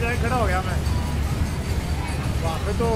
जाके खड़ा हो गया मैं। वहाँ पे तो